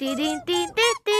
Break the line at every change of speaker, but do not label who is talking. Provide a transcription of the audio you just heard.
Ding ding ding ding ding.